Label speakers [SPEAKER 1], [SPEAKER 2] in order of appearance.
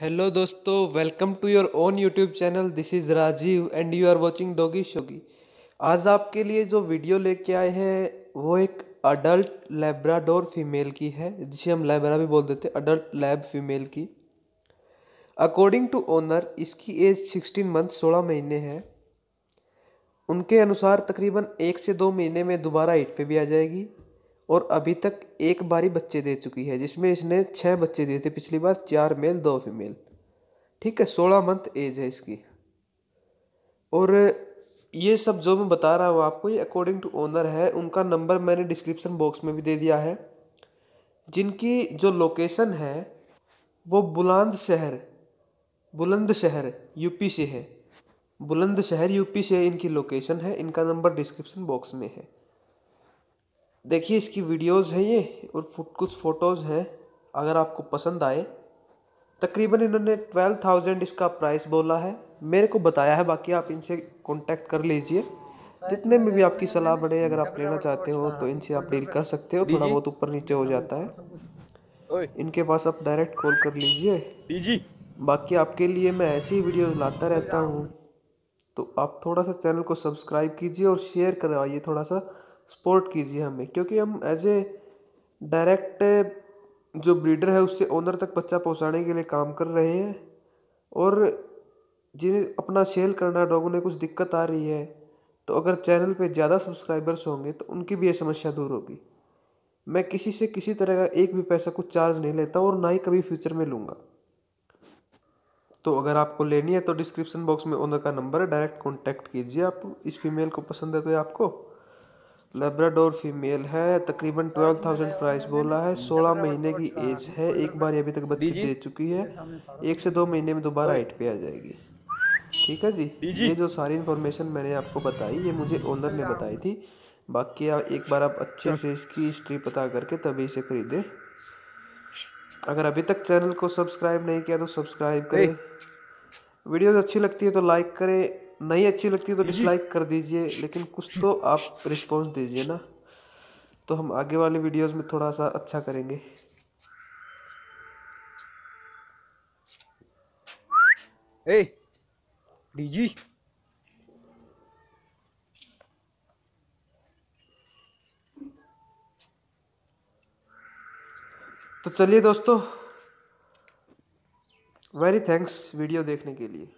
[SPEAKER 1] Hello दोस्तों welcome to your own YouTube channel this is Rajeev and you are watching doggy shoggy आज आपके लिए जो video लेके आए हैं, वो एक अडल्ट लेब्राडोर फीमेल की है, जिसे हम लेब्रा भी बोल देते हैं अडल्ट लैब फीमेल की। अकॉर्डिंग टू ओनर इसकी एज सिक्सटीन मंथ सोलह महीने है। उनके अनुसार तकरीबन एक से दो महीने में दोबारा हिट पे भी आ जाएगी। और अभी तक एक बारी बच्चे दे चुकी है, जिसमें इसने छः बच्चे दिए थे, पिछली बार चार मेल दो फीमेल ठीक है, सोलह मंथ एज है इसकी। और ये सब जो मैं बता रहा हूँ आपको, ये अकॉर्डिंग टू ओनर है, उनका नंबर मैंने डिस्क्रिप्शन बॉक्स में भी दे दिया है। जिनकी जो लोकेशन है, वो बुलंद शहर बुलंद शहर, यूपी से है। बुलंद शहर, यूपी से इनकी लोकेशन है, इनका नंबर डिस्क्रिप्शन बॉक्स में है। देखिए इसकी वीडियोस हैं ये और कुछ फ़ोटोज़ हैं अगर आपको पसंद आए। तकरीबन इन्होंने ट्वेल्व थाउज़ेंड इसका प्राइस बोला है। मेरे को बताया है बाकी आप इनसे कांटेक्ट कर लीजिए। जितने में भी आपकी सलाह बढ़े अगर आप लेना चाहते हो तो इनसे आप डील कर सकते हो। थोड़ा बहुत ऊपर नीचे हो जाता है। इनके पास आप डायरेक्ट कॉल कर लीजिए। बाकी आपके लिए मैं ऐसी ही वीडियो लाता रहता हूँ। तो आप थोड़ा सा चैनल को सब्सक्राइब कीजिए और शेयर करवाइए थोड़ा सा। सपोर्ट कीजिए हमें, क्योंकि हम एज ए डायरेक्ट जो ब्रीडर है, उससे ओनर तक बच्चा पहुँचाने के लिए काम कर रहे हैं और जिन्हें अपना सेल करना डॉग ने कुछ दिक्कत आ रही है तो अगर चैनल पे ज़्यादा सब्सक्राइबर्स होंगे तो उनकी भी ये समस्या दूर होगी। मैं किसी से किसी तरह का एक भी पैसा कुछ चार्ज नहीं लेता और ना ही कभी फ्यूचर में लूँगा। तो अगर आपको लेनी है तो डिस्क्रिप्शन बॉक्स में ओनर का नंबर है डायरेक्ट कॉन्टैक्ट कीजिए आप, इस फीमेल को पसंद है तो आपको लेब्राडोर फीमेल है तकरीबन ट्वेल्व थाउज़ेंड प्राइस बोला है सोलह महीने की एज है एक बार अभी तक बच्चे दे चुकी है एक से दो महीने में दोबारा हाइट पे आ जाएगी। ठीक है जी? ये जो सारी इन्फॉर्मेशन मैंने आपको बताई ये मुझे ओनर ने बताई थी। बाकी आप एक बार आप अच्छे से इसकी हिस्ट्री पता करके तभी इसे खरीदे। अगर अभी तक चैनल को सब्सक्राइब नहीं किया तो सब्सक्राइब करें। वीडियो अच्छी लगती है तो लाइक करें नहीं अच्छी लगती तो डिसलाइक कर दीजिए लेकिन कुछ तो आप रिस्पॉन्स दीजिए ना। तो हम आगे वाले वीडियोस में थोड़ा सा अच्छा करेंगे।
[SPEAKER 2] ए डीजी।
[SPEAKER 1] तो चलिए दोस्तों वेरी थैंक्स वीडियो देखने के लिए।